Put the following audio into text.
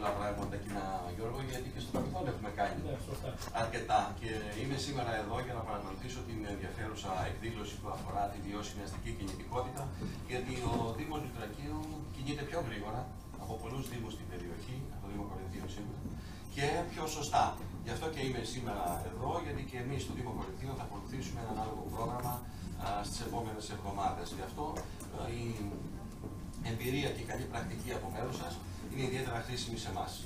πολλά πράγματα, κοινά Γιώργο, γιατί και στο παρελθόν έχουμε κάνει Ναι, σωστά. αρκετά. Και είμαι σήμερα εδώ για να παρακολουθήσω την ενδιαφέρουσα εκδήλωση που αφορά τη βιώσιμη αστική κινητικότητα, γιατί ο Δήμος Λιτρακίου κινείται πιο γρήγορα από πολλούς Δήμους στην περιοχή, από το Δήμο Κορινθίων σίγουρα, και πιο σωστά. Γι' αυτό και είμαι σήμερα εδώ, γιατί και εμείς στο Δήμο Κορινθίων θα ακολουθήσουμε ένα ανάλογο πρόγραμμα στις επόμενες εβδομάδες. Γι' αυτό α, η εμπειρία και η καλή πρακτική από μέρους σας είναι ιδιαίτερα χρήσιμη σε εμάς.